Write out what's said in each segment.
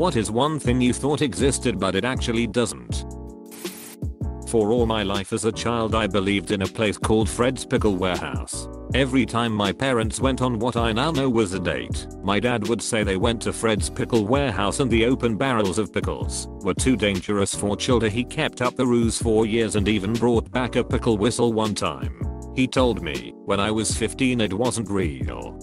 What is one thing you thought existed but it actually doesn't? For all my life as a child I believed in a place called Fred's Pickle Warehouse. Every time my parents went on what I now know was a date, my dad would say they went to Fred's Pickle Warehouse and the open barrels of pickles were too dangerous for children. He kept up the ruse for years and even brought back a pickle whistle one time. He told me when I was 15 it wasn't real.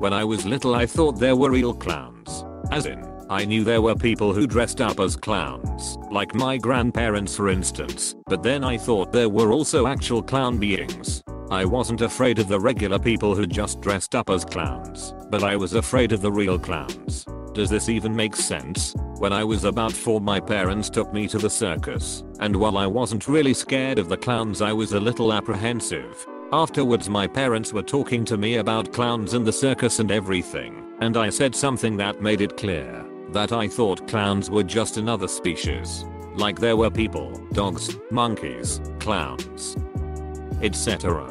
When I was little I thought there were real clowns. As in, I knew there were people who dressed up as clowns, like my grandparents for instance, but then I thought there were also actual clown beings. I wasn't afraid of the regular people who just dressed up as clowns, but I was afraid of the real clowns. Does this even make sense? When I was about 4 my parents took me to the circus, and while I wasn't really scared of the clowns I was a little apprehensive. Afterwards my parents were talking to me about clowns and the circus and everything, and I said something that made it clear that I thought clowns were just another species. Like there were people, dogs, monkeys, clowns, etc.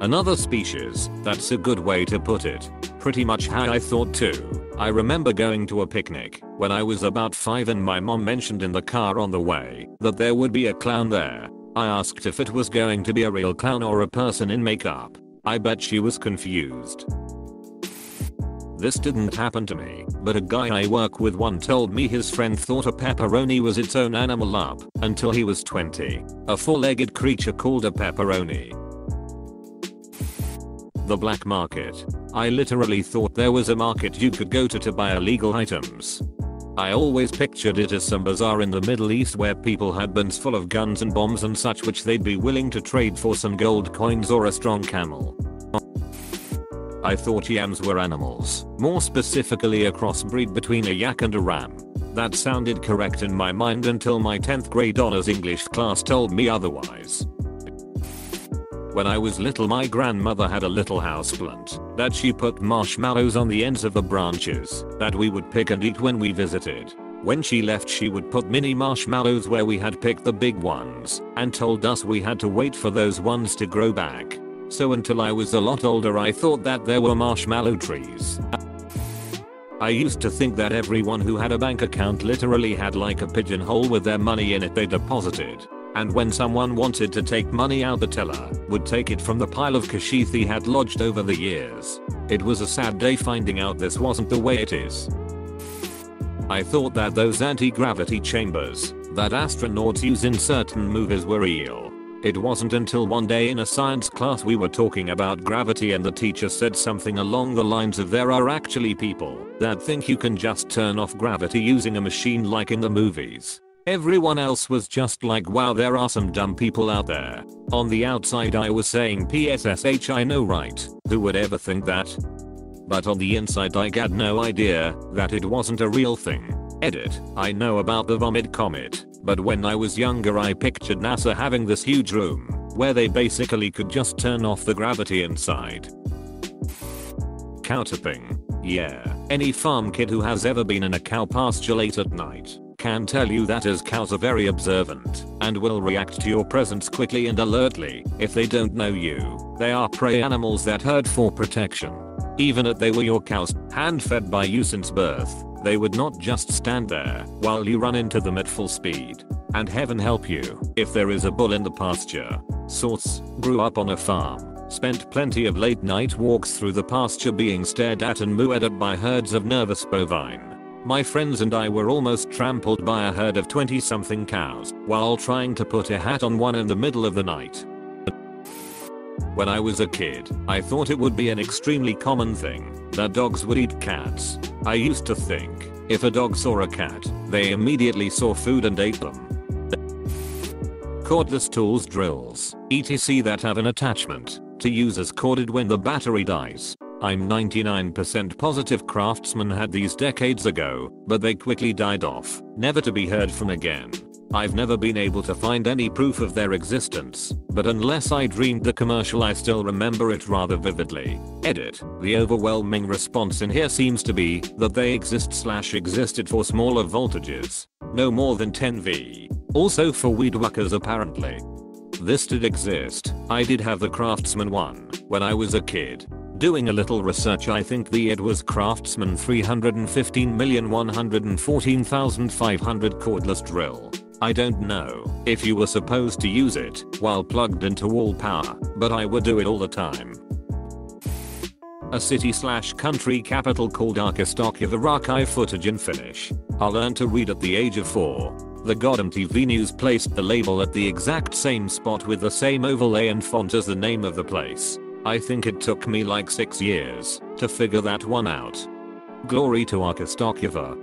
Another species, that's a good way to put it. Pretty much how I thought too. I remember going to a picnic when I was about 5 and my mom mentioned in the car on the way that there would be a clown there. I asked if it was going to be a real clown or a person in makeup. I bet she was confused. This didn't happen to me, but a guy I work with one told me his friend thought a pepperoni was its own animal up until he was 20. A four-legged creature called a pepperoni. The black market. I literally thought there was a market you could go to to buy illegal items. I always pictured it as some bazaar in the Middle East where people had bins full of guns and bombs and such which they'd be willing to trade for some gold coins or a strong camel. I thought yams were animals, more specifically a crossbreed between a yak and a ram. That sounded correct in my mind until my 10th grade honors English class told me otherwise. When I was little my grandmother had a little house plant that she put marshmallows on the ends of the branches that we would pick and eat when we visited. When she left she would put mini marshmallows where we had picked the big ones and told us we had to wait for those ones to grow back. So until I was a lot older I thought that there were marshmallow trees. I used to think that everyone who had a bank account literally had like a pigeonhole with their money in it they deposited. And when someone wanted to take money out the teller would take it from the pile of cash he had lodged over the years. It was a sad day finding out this wasn't the way it is. I thought that those anti-gravity chambers that astronauts use in certain movies were real. It wasn't until one day in a science class we were talking about gravity and the teacher said something along the lines of there are actually people that think you can just turn off gravity using a machine like in the movies. Everyone else was just like wow there are some dumb people out there. On the outside I was saying PSSH I know right, who would ever think that? But on the inside I had no idea that it wasn't a real thing. Edit, I know about the vomit comet, but when I was younger I pictured NASA having this huge room where they basically could just turn off the gravity inside. Cow tipping. Yeah, any farm kid who has ever been in a cow pasture late at night can tell you that as cows are very observant and will react to your presence quickly and alertly if they don't know you. They are prey animals that herd for protection. Even if they were your cows, hand fed by you since birth, they would not just stand there while you run into them at full speed. And heaven help you if there is a bull in the pasture. Sorts grew up on a farm. Spent plenty of late night walks through the pasture being stared at and mooed at by herds of nervous bovine. My friends and I were almost trampled by a herd of 20 something cows while trying to put a hat on one in the middle of the night. When I was a kid, I thought it would be an extremely common thing that dogs would eat cats. I used to think if a dog saw a cat, they immediately saw food and ate them. Cordless tools drills, etc that have an attachment to use as corded when the battery dies. I'm 99% positive Craftsman had these decades ago, but they quickly died off, never to be heard from again. I've never been able to find any proof of their existence, but unless I dreamed the commercial I still remember it rather vividly. Edit. The overwhelming response in here seems to be that they exist slash existed for smaller voltages. No more than 10 V. Also for weed whackers apparently. This did exist. I did have the Craftsman one when I was a kid. Doing a little research I think the it was Craftsman 315,114,500 cordless drill. I don't know if you were supposed to use it while plugged into wall power, but I would do it all the time. A city slash country capital called Arkistokuva archive footage in Finnish. I learned to read at the age of 4. The Goddam TV news placed the label at the exact same spot with the same overlay and font as the name of the place. I think it took me like 6 years to figure that one out. Glory to Arkistokuva.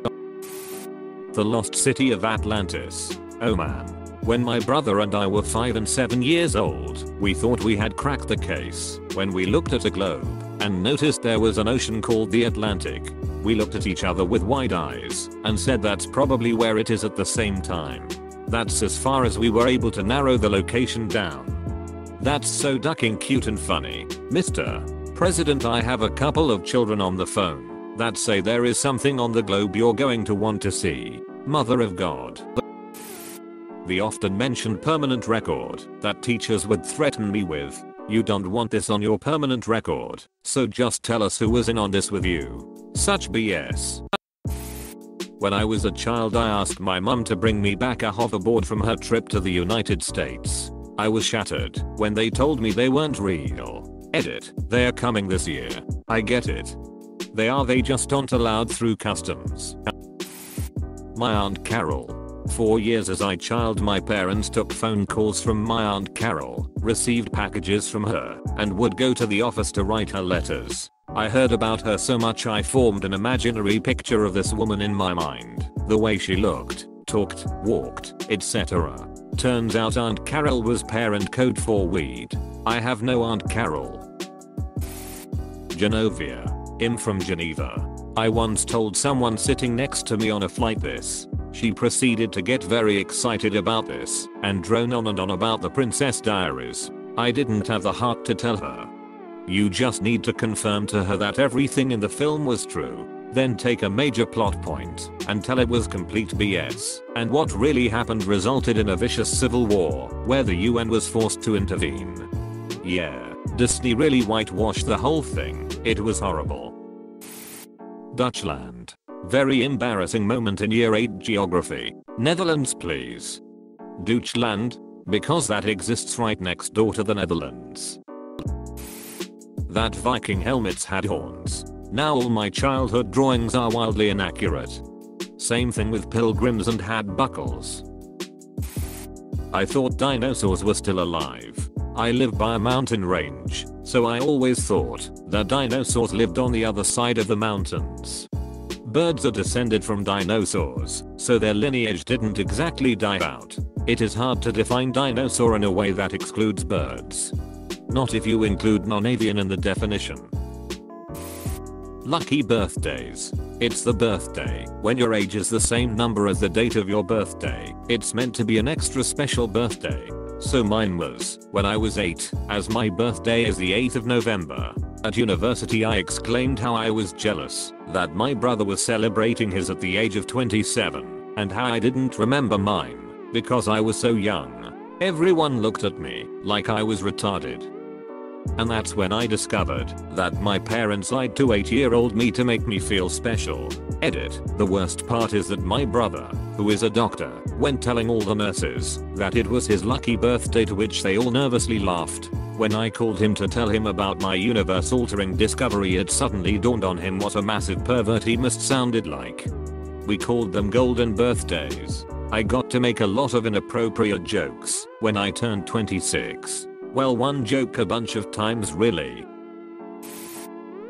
The lost city of Atlantis. Oh man. When my brother and I were 5 and 7 years old, we thought we had cracked the case when we looked at a globe and noticed there was an ocean called the Atlantic. We looked at each other with wide eyes and said that's probably where it is at the same time. That's as far as we were able to narrow the location down. That's so ducking cute and funny. Mr. President I have a couple of children on the phone that say there is something on the globe you're going to want to see. Mother of God. The often mentioned permanent record that teachers would threaten me with. You don't want this on your permanent record, so just tell us who was in on this with you. Such BS. When I was a child I asked my mum to bring me back a hoverboard from her trip to the United States. I was shattered when they told me they weren't real. Edit. They are coming this year. I get it. They are they just aren't allowed through customs. My Aunt Carol. For years as I child my parents took phone calls from my Aunt Carol, received packages from her, and would go to the office to write her letters. I heard about her so much I formed an imaginary picture of this woman in my mind. The way she looked, talked, walked, etc. Turns out Aunt Carol was parent code for weed. I have no Aunt Carol. Genovia. Im from Geneva. I once told someone sitting next to me on a flight this. She proceeded to get very excited about this and drone on and on about the Princess Diaries. I didn't have the heart to tell her. You just need to confirm to her that everything in the film was true. Then take a major plot point and tell it was complete BS. And what really happened resulted in a vicious civil war where the UN was forced to intervene. Yeah, Disney really whitewashed the whole thing. It was horrible. Dutchland. Very embarrassing moment in year 8 geography. Netherlands please. Deutschland? Because that exists right next door to the Netherlands. That Viking helmets had horns. Now all my childhood drawings are wildly inaccurate. Same thing with pilgrims and had buckles. I thought dinosaurs were still alive. I live by a mountain range, so I always thought that dinosaurs lived on the other side of the mountains. Birds are descended from dinosaurs, so their lineage didn't exactly die out. It is hard to define dinosaur in a way that excludes birds. Not if you include non-avian in the definition. Lucky birthdays. It's the birthday. When your age is the same number as the date of your birthday, it's meant to be an extra special birthday. So mine was when I was 8, as my birthday is the 8th of November. At university I exclaimed how I was jealous that my brother was celebrating his at the age of 27 and how I didn't remember mine because I was so young. Everyone looked at me like I was retarded. And that's when I discovered that my parents lied to 8 year old me to make me feel special. Edit. The worst part is that my brother, who is a doctor, went telling all the nurses that it was his lucky birthday to which they all nervously laughed. When I called him to tell him about my universe altering discovery it suddenly dawned on him what a massive pervert he must sounded like. We called them golden birthdays. I got to make a lot of inappropriate jokes when I turned 26. Well one joke a bunch of times really.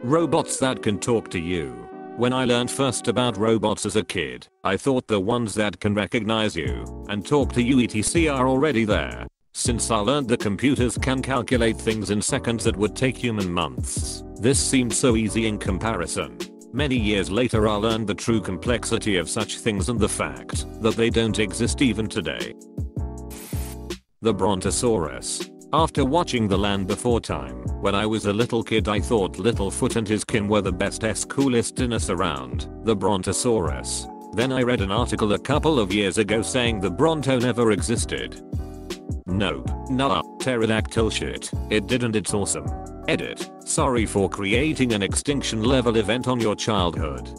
Robots that can talk to you. When I learned first about robots as a kid, I thought the ones that can recognize you and talk to you etc are already there. Since I learned the computers can calculate things in seconds that would take human months, this seemed so easy in comparison. Many years later I learned the true complexity of such things and the fact that they don't exist even today. The Brontosaurus. After watching The Land Before Time, when I was a little kid I thought Littlefoot and his kin were the best s coolest dinosaurs around, the Brontosaurus. Then I read an article a couple of years ago saying the Bronto never existed. Nope, nah, pterodactyl shit, it didn't it's awesome. Edit. Sorry for creating an extinction level event on your childhood.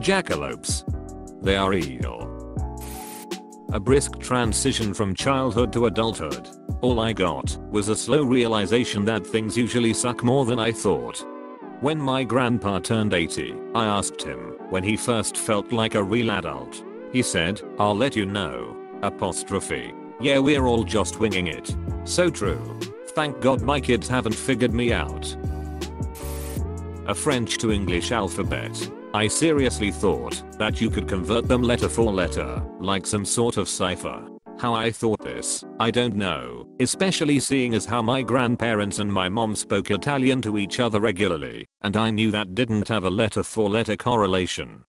Jackalopes. They are evil. A brisk transition from childhood to adulthood. All I got was a slow realization that things usually suck more than I thought. When my grandpa turned 80, I asked him when he first felt like a real adult. He said, I'll let you know. Apostrophe. Yeah we're all just winging it. So true. Thank god my kids haven't figured me out. A French to English alphabet. I seriously thought that you could convert them letter for letter, like some sort of cipher. How I thought this, I don't know, especially seeing as how my grandparents and my mom spoke Italian to each other regularly, and I knew that didn't have a letter for letter correlation.